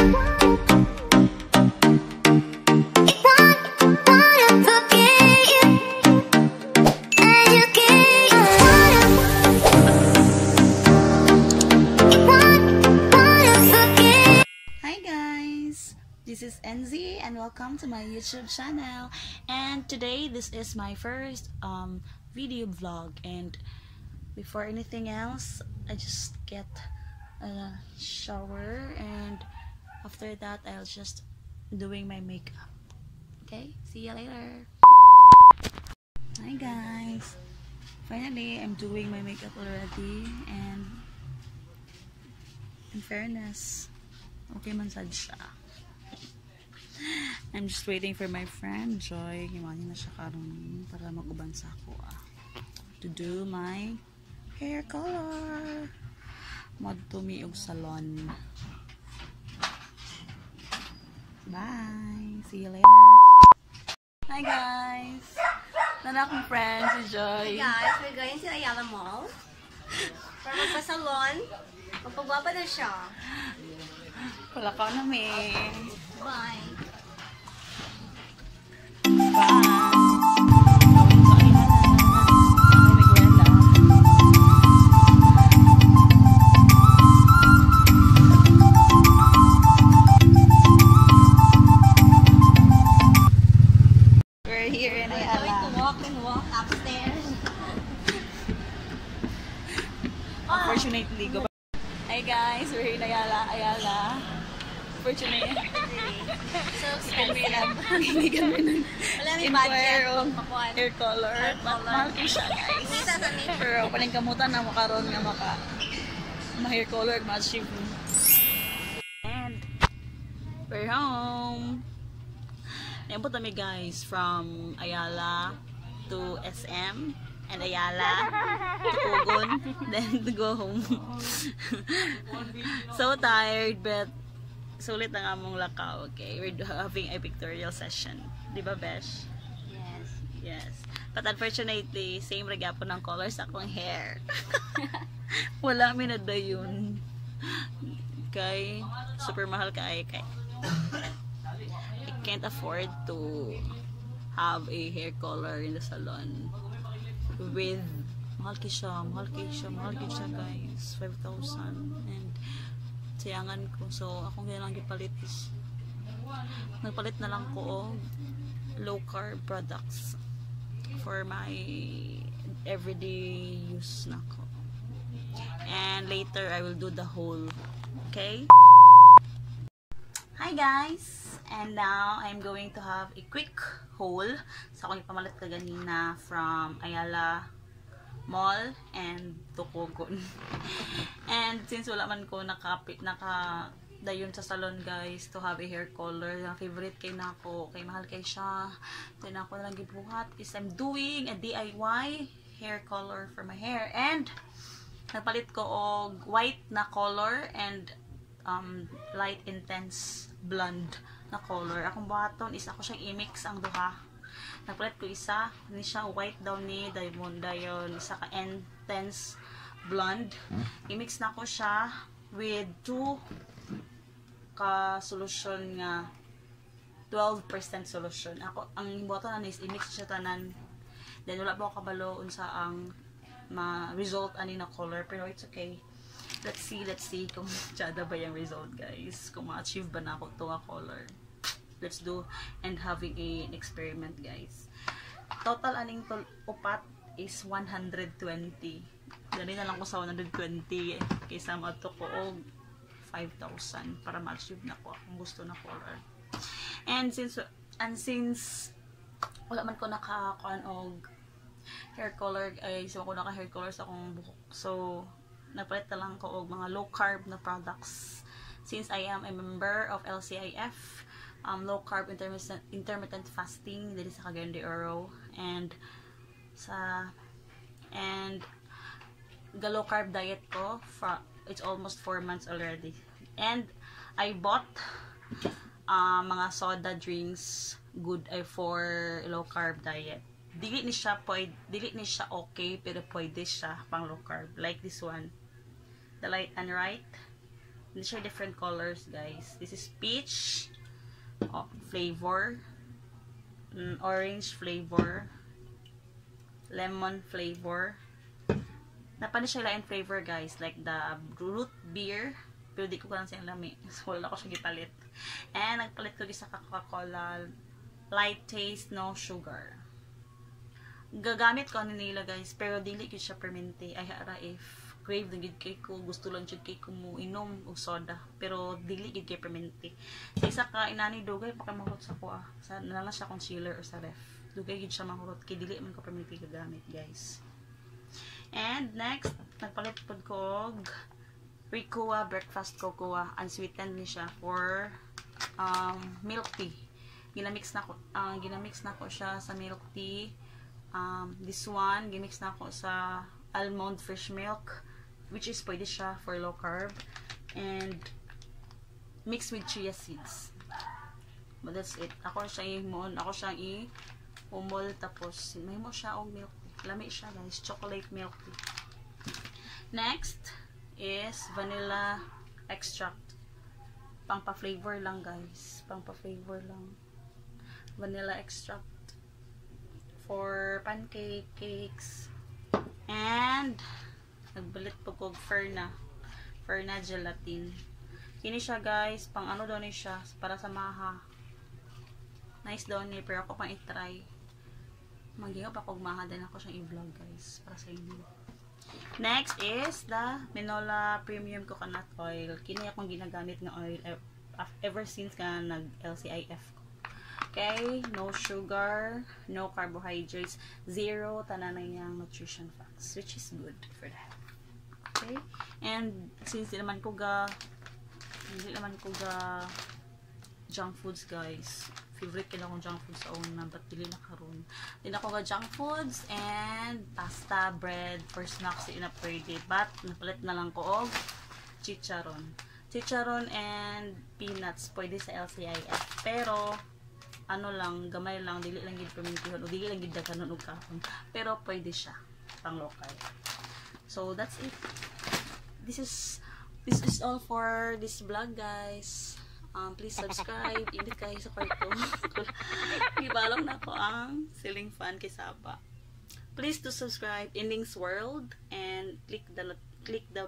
Hi guys, this is NZ and welcome to my YouTube channel. And today this is my first um, video vlog. And before anything else, I just get a shower and after that I'll just doing my makeup. Okay, see you later. Hi guys, finally I'm doing my makeup already and in fairness, okay man sad siya. I'm just waiting for my friend Joy. Iwanin na siya karon para maguban sa ako ah. To do my hair color. Magtumi og salon. Bye. See you later. Hi guys. Nana akong friend si Joy. Hey guys, we're going to Ayala Mall para magpa-salon. Magpagwapa na siya. Wala ka na may. Bye. We're Ayala. Fortunately, So kami nang Wala may inquire hair color. Hair Ma- color. Mahal ko siya guys. Pero paling kamutan na makaroon nga maka ma-hair color, ma-achieve. And we're home. Ayan po kami guys from Ayala to SM and Ayala to Pugon then to go home. so tired but sulit ang among lakaw. Okay, we're having a pictorial session. Di ba, Besh? Yes. Yes. But unfortunately, same raga po ng color sa akong hair. Wala mi na dayon. Kay super mahal ka ay kay. I can't afford to have a hair color in the salon with mahal siya, mahal siya, mahal siya guys. 5,000 and sayangan ko. So, akong kailangan gipalit is nagpalit na lang ko og low carb products for my everyday use na ko. And later, I will do the whole. Okay? Hi guys! And now, I'm going to have a quick haul. Sa akong ipamalit ka ganina from Ayala Mall and Tukogon. and since wala man ko nakapit, naka dayon sa salon guys to have a hair color ang favorite kay nako kay mahal kay siya. Ako na lang gibuhat is I'm doing a DIY hair color for my hair. And napalit ko og white na color and um, light intense blonde na color. Akong buhaton is ako siyang i-mix ang duha. Nagpalit ko isa ni siya white daw ni diamond dayon isa ka intense blonde. I-mix na ko siya with two ka solution nga 12% solution. Ako ang buhaton na is i-mix siya tanan. Then wala pa ako kabalo unsa ang ma result ani na color pero it's okay let's see let's see kung tsada ba yung result guys. Kung ma-achieve ba na ako to nga color. Let's do and having a, an experiment guys. Total aning tol upat is 120 dali na lang ko sa 120 eh, kaysa mato ko og 5,000 para ma-achieve na ko ang gusto na color. And since and since wala man ko nakakuan og hair color ay so ko naka hair color sa akong buhok. So nagpalit na lang ko og mga low carb na products. Since I am a member of LCIF um, low carb intermittent, intermittent fasting dili sa Cagayan de Oro. And sa and the low carb diet ko for it's almost 4 months already. And I bought uh, mga soda drinks good ay for low carb diet. Dili ni siya pwede, dili ni siya okay pero pwede siya pang low carb like this one the light and right Hindi siya different colors, guys. This is peach oh, flavor, mm, orange flavor, lemon flavor. Napani siya lain flavor, guys. Like the root beer. Pero di ko lang siyang lami. So, wala ko siya gipalit. And, nagpalit ko sa Coca-Cola light taste, no sugar. Gagamit ko ano nila, guys. Pero, dili ko siya permente. Ay, hara if crave na gid kay ko gusto lang jud kay ko inom og soda pero dili gid kay permente sa isa ka inani dugay pa mahurot sa ah sa nala siya concealer or sa ref. Dugay gid siya mahurot kay dili man ko permente gagamit guys. And next nagpalit pud ko og Ricoa breakfast cocoa unsweetened ni siya for um, milk tea. Ginamix na ko uh, ginamix na ko siya sa milk tea. Um, this one gimix na ko sa almond fresh milk which is pwede siya for low carb and mixed with chia seeds. But that's it. Ako siya i-mon ako siya i-umol tapos may mo siya og milk tea. Lami siya guys. Chocolate milk tea. Next is vanilla extract. Pang pa-flavor lang guys. Pang pa-flavor lang. Vanilla extract for pancake cakes and nagbalit po kog Ferna. Ferna gelatin. Kini siya guys. Pang ano daw ni siya? Para sa maha. Nice daw ni pero ako pang itry. Maghiyo pa kog maha din ako siyang i-vlog guys. Para sa inyo. Next is the Minola Premium Coconut Oil. Kini akong ginagamit nga oil ever since ka nag LCIF ko. Okay, no sugar, no carbohydrates, zero tanan niyang nutrition facts, which is good for that. Okay? And since naman ko ga hindi naman ko ga junk foods guys. Favorite kila kong junk foods sa una but dili na karon. Din ako ga junk foods and pasta, bread for snacks in a pwede. But napalit na lang ko og chicharon. Chicharon and peanuts pwede sa LCIF. Pero ano lang, gamay lang, dili lang gid permentihon o dili lang gid daghanon og kahon. Pero pwede siya pang local. So that's it. This is this is all for this vlog, guys. Um, please subscribe. Indit kayo sa part 2. Ibalong na ko ang ceiling fan kay Saba. Please to subscribe Endings World and click the click the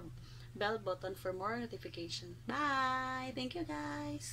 bell button for more notification. Bye! Thank you guys!